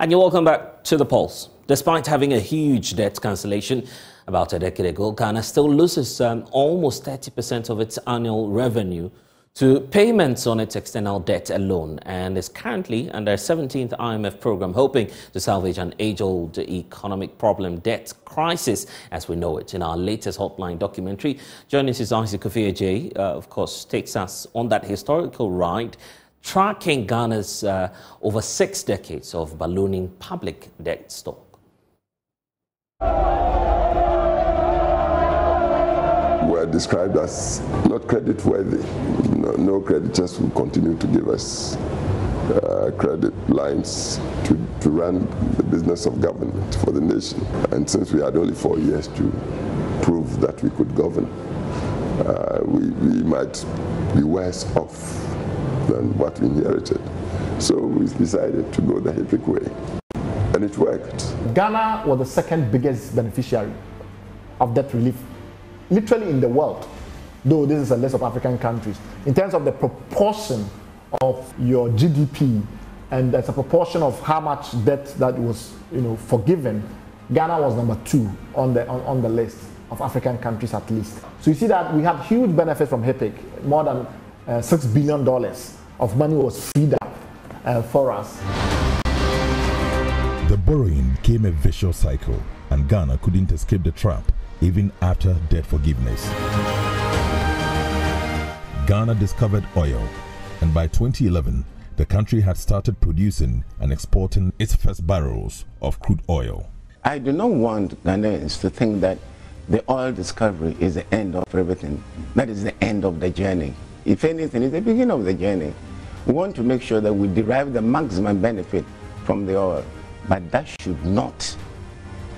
And you're welcome back to The Pulse. Despite having a huge debt cancellation about a decade ago, Ghana still loses um, almost 30% of its annual revenue to payments on its external debt alone and is currently under a 17th IMF program hoping to salvage an age-old economic problem debt crisis as we know it. In our latest hotline documentary, journalist Isaac Kofi uh, of course, takes us on that historical ride tracking Ghana's uh, over six decades of ballooning public debt stock. We're described as not credit worthy. No, no creditors will continue to give us uh, credit lines to, to run the business of government for the nation. And since we had only four years to prove that we could govern, uh, we, we might be worse off than what we inherited. So we decided to go the HIPC way. And it worked. Ghana was the second biggest beneficiary of debt relief, literally in the world, though this is a list of African countries. In terms of the proportion of your GDP and as a proportion of how much debt that was you know, forgiven, Ghana was number two on the, on, on the list of African countries at least. So you see that we had huge benefit from HIPC, more than uh, $6 billion of money was freed up uh, for us. The borrowing became a vicious cycle, and Ghana couldn't escape the trap even after debt forgiveness. Ghana discovered oil, and by 2011, the country had started producing and exporting its first barrels of crude oil. I do not want Ghanaians to think that the oil discovery is the end of everything. That is the end of the journey. If anything, it's the beginning of the journey. We want to make sure that we derive the maximum benefit from the oil, but that should not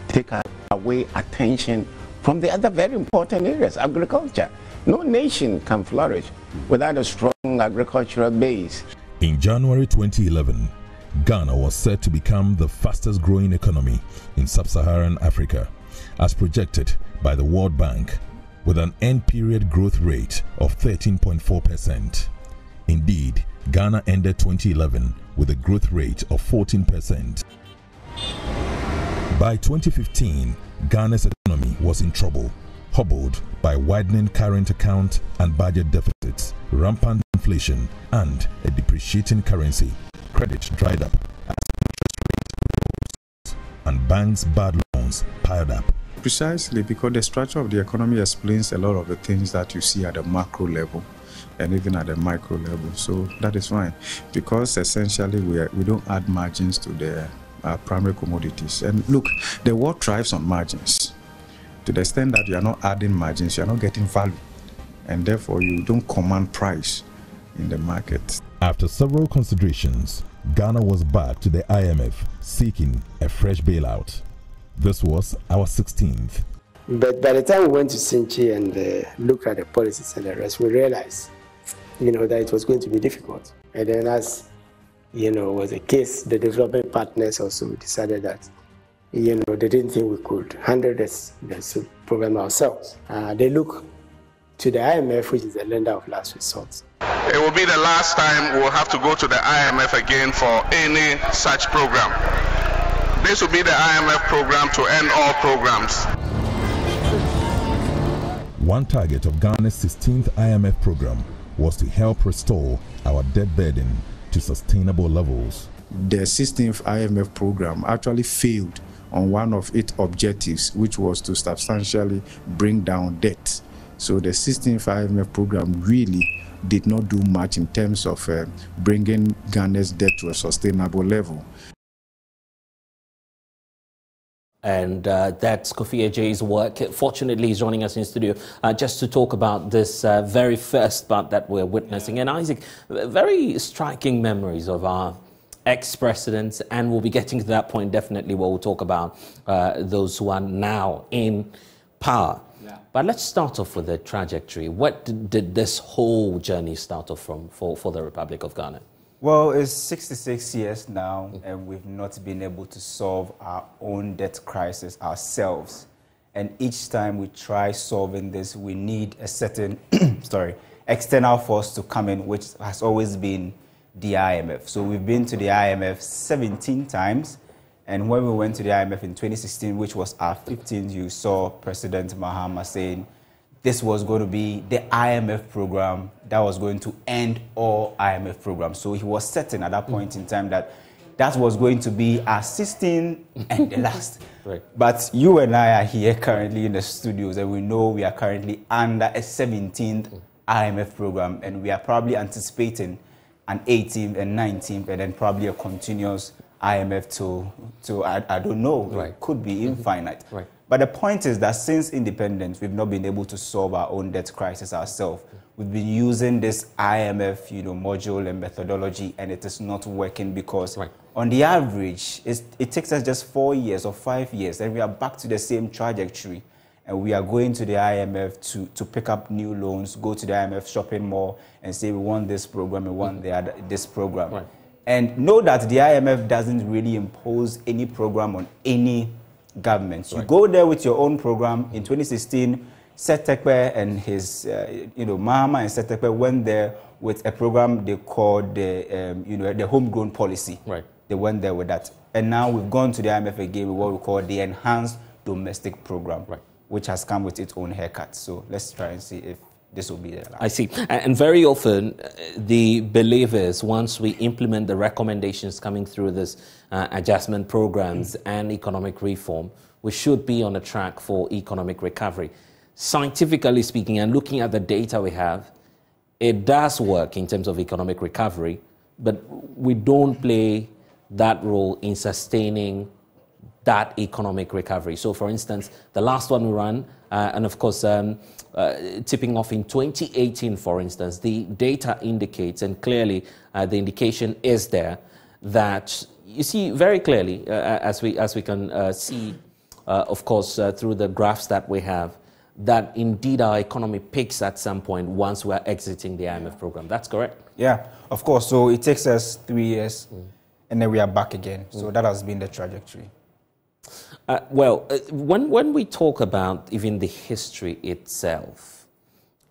take away attention from the other very important areas, agriculture. No nation can flourish without a strong agricultural base. In January 2011, Ghana was said to become the fastest growing economy in sub Saharan Africa, as projected by the World Bank, with an end period growth rate of 13.4%. Indeed, Ghana ended 2011 with a growth rate of 14%. By 2015, Ghana's economy was in trouble, hobbled by widening current account and budget deficits, rampant inflation, and a depreciating currency. Credit dried up as interest rates rose, and banks' bad loans piled up. Precisely because the structure of the economy explains a lot of the things that you see at the macro level and even at the micro level. So that is fine because essentially we, are, we don't add margins to the uh, primary commodities. And look, the world thrives on margins. To the extent that you are not adding margins, you are not getting value. And therefore, you don't command price in the market. After several considerations, Ghana was back to the IMF seeking a fresh bailout. This was our 16th. But by the time we went to Senchi and uh, looked at the policies and the rest, we realized you know, that it was going to be difficult. And then as, you know, was the case, the development partners also decided that, you know, they didn't think we could handle this, this problem ourselves. Uh, they look to the IMF, which is the lender of last resort. It will be the last time we'll have to go to the IMF again for any such program. This will be the IMF program to end all programs. One target of Ghana's 16th IMF program was to help restore our debt burden to sustainable levels. The 16th IMF program actually failed on one of its objectives, which was to substantially bring down debt. So the 16th IMF program really did not do much in terms of uh, bringing Ghana's debt to a sustainable level. And uh, that's Kofi Adjei's work. Fortunately, he's joining us in studio uh, just to talk about this uh, very first part that we're witnessing. And Isaac, very striking memories of our ex-presidents, and we'll be getting to that point definitely where we'll talk about uh, those who are now in power. Yeah. But let's start off with the trajectory. What did, did this whole journey start off from for, for the Republic of Ghana? Well, it's 66 years now, mm. and we've not been able to solve our own debt crisis ourselves. And each time we try solving this, we need a certain, sorry, external force to come in, which has always been the IMF. So we've been to the IMF 17 times, And when we went to the IMF in 2016, which was our 15th, you saw President Mahama saying this was going to be the IMF program that was going to end all IMF programs. So he was certain at that point in time that that was going to be our 16th and the last. Right. But you and I are here currently in the studios, and we know we are currently under a 17th IMF program, and we are probably anticipating an 18th and 19th, and then probably a continuous IMF to, to I, I don't know, Right. it could be mm-hmm. infinite. Right. But the point is that since independence, we've not been able to solve our own debt crisis ourselves. We've been using this IMF, you know, module and methodology, and it is not working because, Right. on the average, it's, it takes us just four years or five years, and we are back to the same trajectory. And we are going to the IMF to, to pick up new loans, go to the IMF shopping mall, and say we want this program, we want mm-hmm. the other, this program. Right. And know that the IMF doesn't really impose any program on any government. You go there with your own program. In 2016, Seth Terkper and his, uh, you know, Mahama and Seth Terkper went there with a program they called the, um, you know, the homegrown policy. Right. They went there with that. And now we've gone to the IMF again with what we call the enhanced domestic program, Right. which has come with its own haircut. So let's try and see if this will be the last. I see. And very often, uh, the believers, once we implement the recommendations coming through this uh, adjustment programs and economic reform, we should be on a track for economic recovery. Scientifically speaking, and looking at the data we have, it does work in terms of economic recovery, but we don't play that role in sustaining that economic recovery. So, for instance, the last one we ran, and of course, um, uh, tipping off in 2018, for instance, the data indicates, and clearly uh, the indication is there, that you see very clearly, uh, as, we, as we can uh, see, uh, of course, uh, through the graphs that we have, that indeed our economy peaks at some point once we're exiting the IMF program. That's correct. Yeah, of course. So it takes us three years, and then we are back again. So that has been the trajectory. Uh, well, uh, when, when we talk about even the history itself,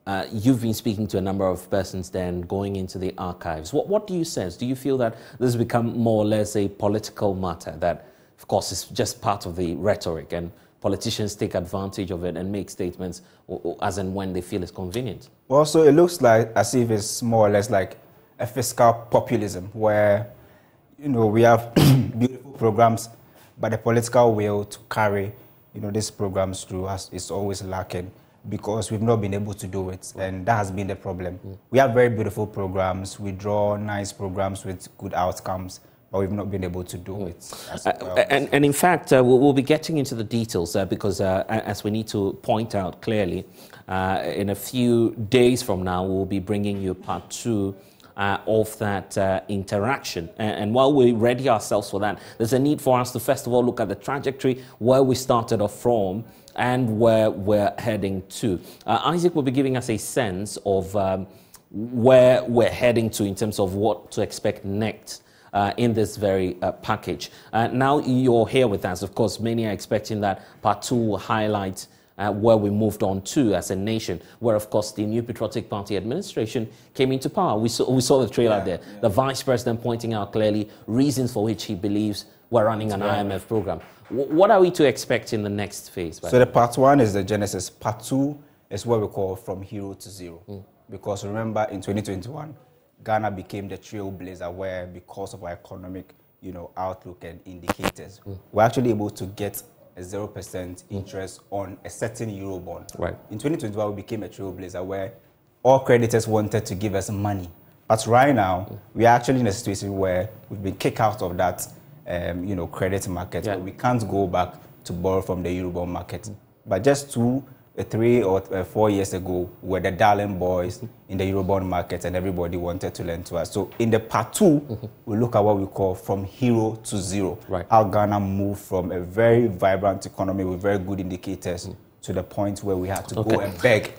uh, you've been speaking to a number of persons then going into the archives. What, what do you sense? Do you feel that this has become more or less a political matter that, of course, is just part of the rhetoric and politicians take advantage of it and make statements as and when they feel it's convenient? Well, so it looks like as if it's more or less like a fiscal populism where, you know, we have beautiful programs, but the political will to carry, you know, these programs through us is always lacking because we've not been able to do it, and that has been the problem. We have very beautiful programs, we draw nice programs with good outcomes, but we've not been able to do it. as Uh, well. and, and in fact, uh, we'll, we'll be getting into the details uh, because, uh, as we need to point out clearly, uh, in a few days from now, we'll be bringing you part two. Uh, of that uh, interaction. And, and while we ready ourselves for that, there's a need for us to first of all look at the trajectory where we started off from and where we're heading to. Uh, Isaac will be giving us a sense of um, where we're heading to in terms of what to expect next uh, in this very uh, package. Uh, now you're here with us. Of course, many are expecting that part two will highlight uh, where we moved on to as a nation, where, of course, the new Patriotic Party administration came into power. We saw, we saw the trailer there. The vice president pointing out clearly reasons for which he believes we're running an IMF program. W- what are we to expect in the next phase? So the part one is the genesis. Part two is what we call from hero to zero. Because remember, in 2021, Ghana became the trailblazer where, because of our economic, you know, outlook and indicators, we're actually able to get a zero percent interest on a certain euro bond. Right. In 2021, we became a trailblazer where all creditors wanted to give us money. But right now, we are actually in a situation where we've been kicked out of that, um, you know, credit market. Yeah. We can't go back to borrow from the Eurobond market. But just two, Uh, three or uh, four years ago, we were the darling boys in the Eurobond market, and everybody wanted to lend to us. So in the part 2 mm-hmm. we look at what we call from hero to zero. Right. How Ghana moved from a very vibrant economy with very good indicators mm. to the point where we had to go and beg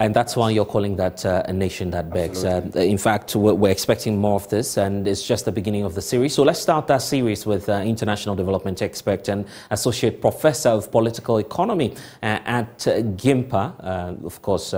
And that's why you're calling that uh, a nation that begs. Uh, in fact, we're, we're, expecting more of this, and it's just the beginning of the series. So let's start that series with uh, international development expert and associate professor of political economy uh, at uh, GIMPA, uh, of course,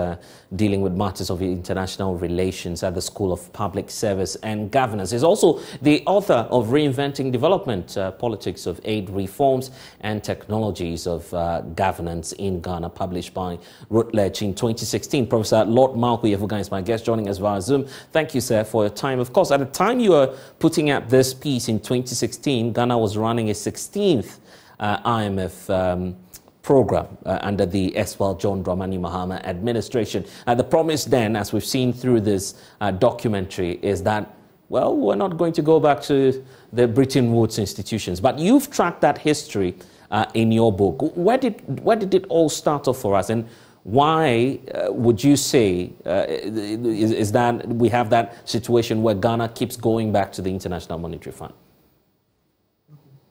dealing with matters of international relations at the School of Public Service and Governance. He's also the author of Reinventing Development, Politics of Aid Reforms and Technologies of Governance in Ghana, published by Routledge in 2016. Professor Lord Mawuko-Yevugah is my guest, joining us via Zoom. Thank you, sir, for your time. Of course, at the time you were putting up this piece in 2016, Ghana was running a 16th uh, IMF um, program uh, under the erstwhile John Dramani Mahama administration. Uh, the promise then, as we've seen through this uh, documentary, is that, well, we're not going to go back to the Bretton Woods institutions. But you've tracked that history uh, in your book. Where did, where did it all start off for us? And why uh, would you say uh, is, is, that we have that situation where Ghana keeps going back to the International Monetary Fund?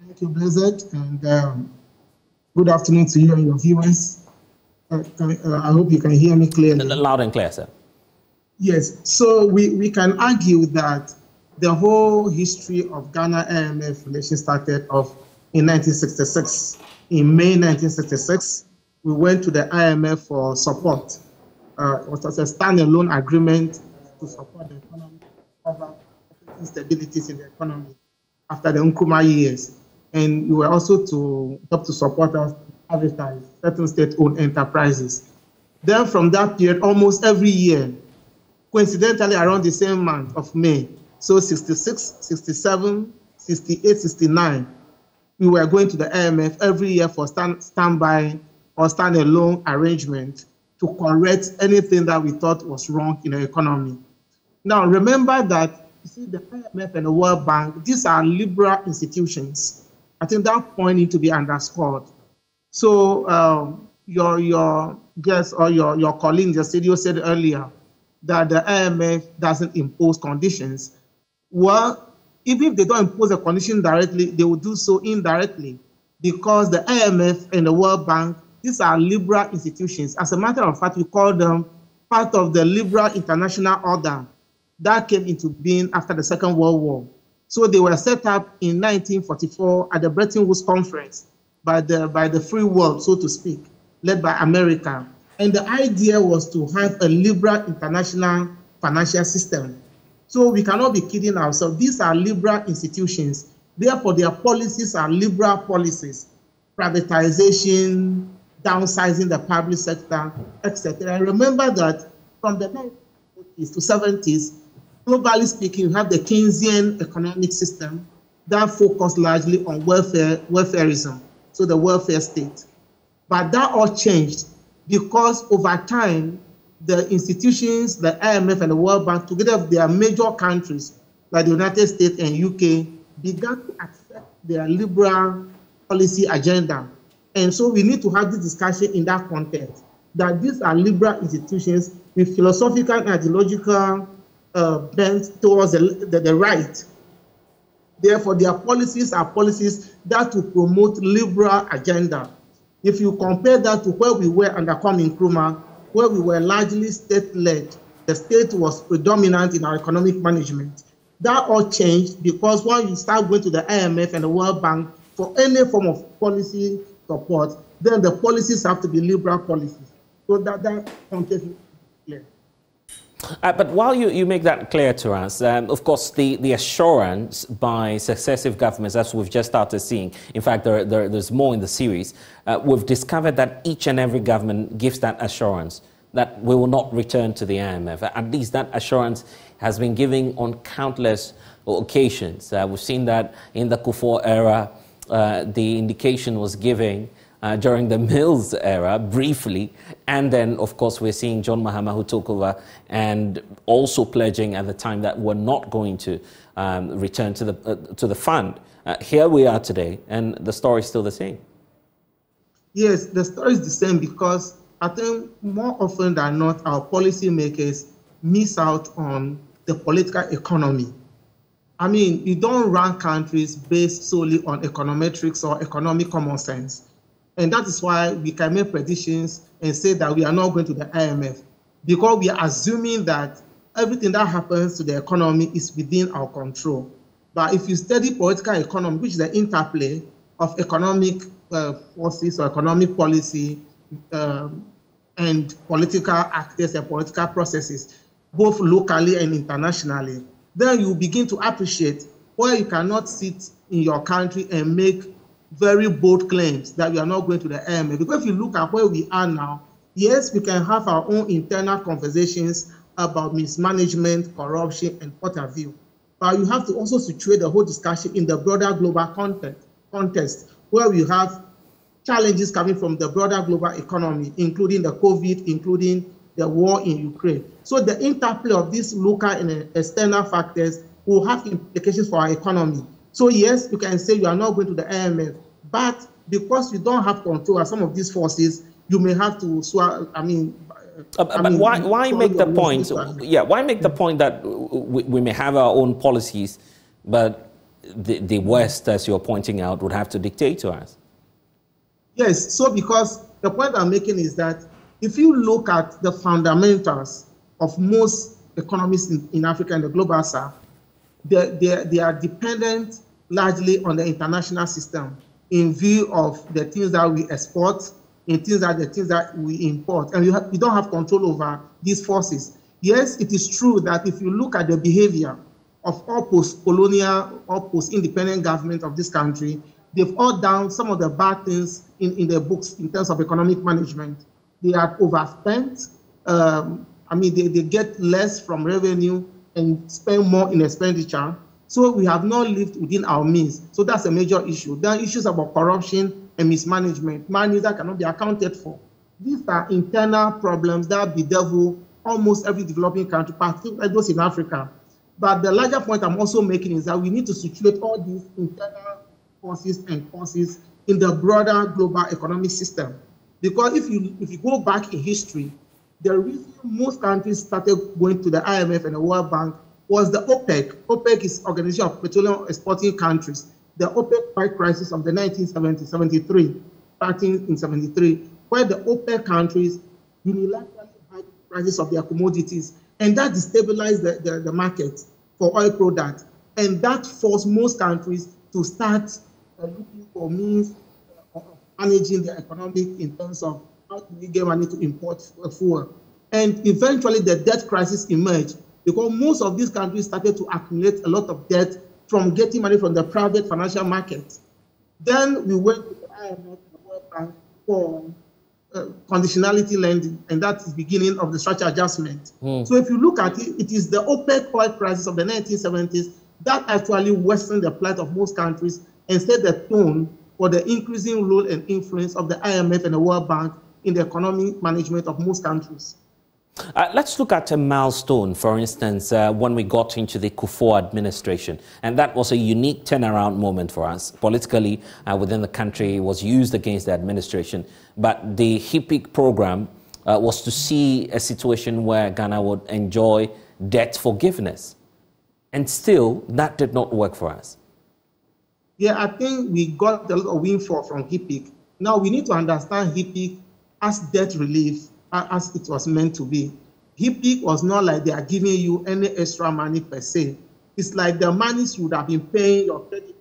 Thank you, Blessed, and um, good afternoon to you and your viewers. Uh, uh, I hope you can hear me clearly. Loud and clear, sir. Yes, so we, we can argue that the whole history of Ghana IMF relations started off in 1966. In May 1966, we went to the IMF for support. Uh, it was a standalone agreement to support the economy, cover instabilities in the economy after the Nkrumah years. And we were also to help to support us advertise certain state-owned enterprises. Then from that period, almost every year, coincidentally around the same month of May, so 66, 67, 68, 69, we were going to the IMF every year for stand, standby or standalone arrangement to correct anything that we thought was wrong in the economy. Now, remember that you see the IMF and the World Bank, these are liberal institutions. I think that point needs to be underscored. So um, your your guest or your, your colleague in the studio said earlier that the IMF doesn't impose conditions. Well, even if they don't impose a condition directly, they will do so indirectly because the IMF and the World Bank these are liberal institutions. As a matter of fact, we call them part of the liberal international order that came into being after the Second World War. So they were set up in 1944 at the Bretton Woods Conference by the, by the free world, so to speak, led by America. And the idea was to have a liberal international financial system. So we cannot be kidding ourselves. These are liberal institutions. Therefore, their policies are liberal policies. Privatization, downsizing the public sector, etc. I remember that from the 1940s to 70s, globally speaking, you have the Keynesian economic system that focused largely on welfare, welfareism, so the welfare state. But that all changed because over time, the institutions, the IMF and the World Bank, together with their major countries like the United States and UK, began to accept their liberal policy agenda and so we need to have this discussion in that context, that these are liberal institutions with philosophical and ideological uh, bent towards the, the, the right. Therefore, their policies are policies that will promote liberal agenda. If you compare that to where we were under Kwame Nkrumah, where we were largely state-led, the state was predominant in our economic management. That all changed because when you start going to the IMF and the World Bank for any form of policy support, then the policies have to be liberal policies. So that that context is clear. Uh, but while you, you make that clear to us, um, of course, the, the assurance by successive governments, as we've just started seeing, in fact, there, there there's more in the series, uh, we've discovered that each and every government gives that assurance that we will not return to the IMF. At least that assurance has been given on countless occasions. Uh, we've seen that in the Kufuor era, uh, the indication was giving uh, during the Mills era, briefly. And then, of course, we're seeing John Mahama who took over and also pledging at the time that we're not going to um, return to the, uh, to the fund. Uh, here we are today, and the story is still the same. Yes, the story is the same because I think more often than not, our policymakers miss out on the political economy I mean, you don't run countries based solely on econometrics or economic common sense. And that is why we can make predictions and say that we are not going to the IMF because we are assuming that everything that happens to the economy is within our control. But if you study political economy, which is the interplay of economic uh, forces or economic policy um, and political actors and political processes, both locally and internationally, then you begin to appreciate why you cannot sit in your country and make very bold claims that we are not going to the IMF. Because if you look at where we are now, yes, we can have our own internal conversations about mismanagement, corruption, and what have you. But you have to also situate the whole discussion in the broader global context, context where we have challenges coming from the broader global economy, including the COVID, including the war in Ukraine. So the interplay of these local and external factors will have implications for our economy. So yes, you can say you are not going to the IMF, but because you don't have control of some of these forces, you may have to swallow, I mean, uh, but mean, why, why make the point? Yeah, why make the point that we, we, may have our own policies, but the, the West, as you're pointing out, would have to dictate to us? Yes, so because the point I'm making is that if you look at the fundamentals of most economies in, in Africa and the global south, they, they, they are dependent largely on the international system in view of the things that we export, in things that the things that we import, and you, you don't have control over these forces. Yes, it is true that if you look at the behavior of all post-colonial or post-independent government of this country, they've all done some of the bad things in, in their books in terms of economic management. They are overspent. Um, I mean, they, they get less from revenue and spend more in expenditure. So we have not lived within our means. So that's a major issue. There are issues about corruption and mismanagement, money that cannot be accounted for. These are internal problems that bedevil almost every developing country, particularly those in Africa. But the larger point I'm also making is that we need to situate all these internal forces and causes in the broader global economic system. Because if you if you go back in history, the reason most countries started going to the IMF and the World Bank was the OPEC. OPEC is Organization of Petroleum Exporting Countries. The OPEC price crisis of the 1970-73, starting in 73, where the OPEC countries unilaterally had prices of their commodities, and that destabilized the, the, the market for oil products. And that forced most countries to start uh, looking for means managing their economic in terms of how do we get money to import fuel? And eventually the debt crisis emerged because most of these countries started to accumulate a lot of debt from getting money from the private financial market. Then we went to the IMF the World Bank for uh, conditionality lending, and that is the beginning of the structure adjustment. Mm. So if you look at it, it is the OPEC oil crisis of the 1970s that actually worsened the plight of most countries and set the tone for the increasing role and influence of the IMF and the World Bank in the economic management of most countries. Uh, let's look at a milestone, for instance, uh, when we got into the Kufuor administration. And that was a unique turnaround moment for us. Politically, uh, within the country, it was used against the administration. But the HIPC program uh, was to see a situation where Ghana would enjoy debt forgiveness. And still, that did not work for us. Yeah, I think we got a lot of windfall from HIPC. Now, we need to understand HIPC as debt relief as it was meant to be. HIPC was not like they are giving you any extra money per se. It's like the monies you would have been paying your credit,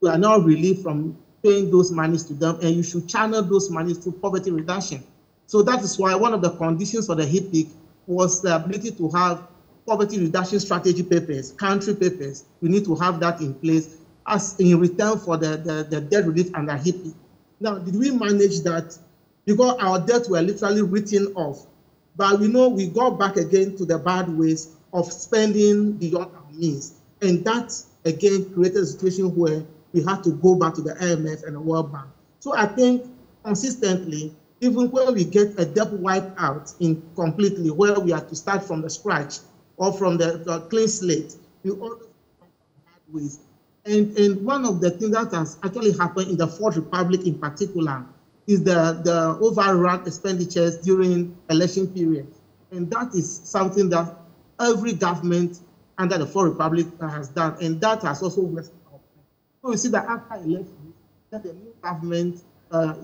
you are now relieved from paying those monies to them, and you should channel those monies to poverty reduction. So that is why one of the conditions for the HIPC was the ability to have poverty reduction strategy papers, country papers. We need to have that in place as in return for the, the, the debt relief under HIPC. Now, did we manage that because our debts were literally written off. But we know we got back again to the bad ways of spending beyond our means. And that again created a situation where we had to go back to the IMF and the World Bank. So I think consistently, even when we get a debt wipe out in completely, where we have to start from the scratch or from the, the clean slate, we always bad ways. And, and one of the things that has actually happened in the Fourth Republic in particular is the, the overrun expenditures during election period. And that is something that every government under the Fourth Republic has done. And that has also worsened our So you see that after election, that the new government uh,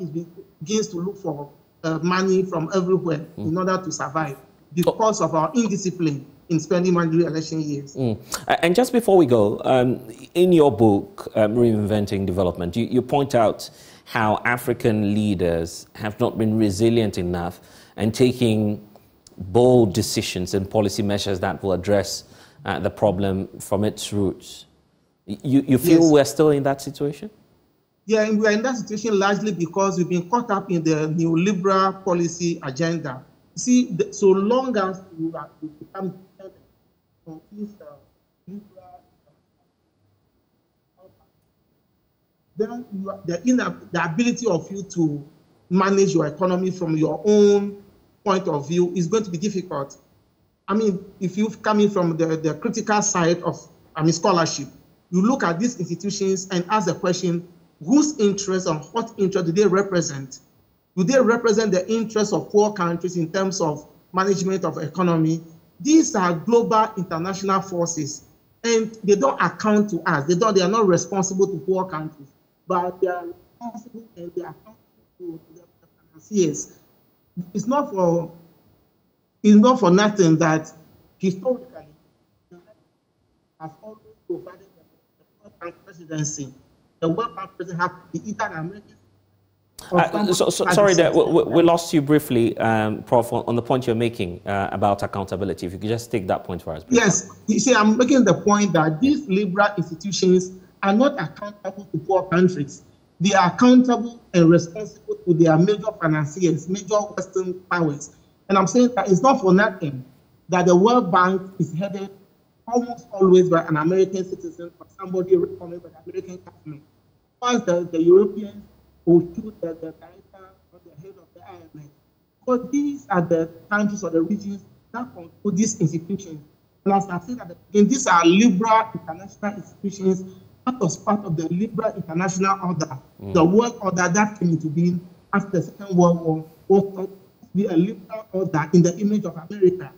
begins to look for uh, money from everywhere mm. in order to survive because of our indiscipline in spending money during election years. Mm. And just before we go, um, in your book, um, Reinventing Development, you, you point out how African leaders have not been resilient enough and taking bold decisions and policy measures that will address uh, the problem from its roots. You, you feel yes. we're still in that situation? Yeah, we're in that situation largely because we've been caught up in the neoliberal policy agenda. See, the, so long as we, are, you become then the, the ability of you to manage your economy from your own point of view is going to be difficult. I mean, if you're coming from the, the critical side of I mean, scholarship, you look at these institutions and ask the question, whose interests and what interest do they represent? Do they represent the interests of poor countries in terms of management of economy? These are global international forces, and they don't account to us. They don't. They are not responsible to poor countries, but they are responsible and they are accountable to the financiers. It's not for it's not for nothing that historically has always provided the presidency the World Bank president have be either an American. Uh, so, so, sorry, that we, we, lost you briefly, um, Prof, on the point you're making uh, about accountability. If you could just take that point for us. Please. Yes, you see, I'm making the point that these liberal institutions are not accountable to poor countries. They are accountable and responsible to their major financiers, major Western powers. And I'm saying that it's not for nothing that the World Bank is headed almost always by an American citizen or somebody recommended by the American government once the, the Europeans will shoot the, the director or the head of the IMF. But these are the countries or the regions that control these institutions. And as I said at the beginning, these are liberal international institutions that was part of the liberal international order, mm. the world order that came into being after the Second World War was to be a liberal order in the image of America.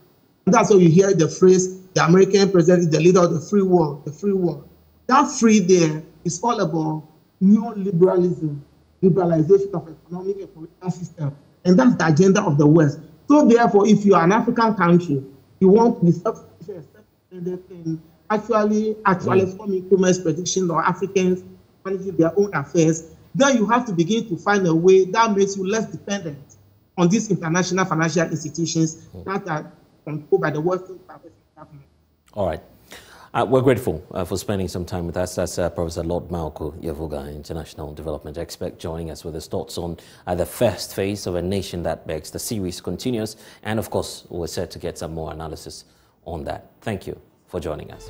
And that's why you hear the phrase, the American president is the leader of the free world, the free world. That free there is all about neoliberalism, liberalization of economic and political system. And that's the agenda of the West. So therefore, if you are an African country, you want to be self-sufficient and actually actually mm. forming commerce prediction or Africans managing their own affairs, then you have to begin to find a way that makes you less dependent on these international financial institutions mm. that are controlled by the Western government. All right. Uh, we're grateful uh, for spending some time with us. That's uh, Professor Lord Mawuko-Yevugah, international development expert, joining us with his thoughts on uh, the first phase of A Nation That Begs. The series continues, and of course, we're set to get some more analysis on that. Thank you for joining us.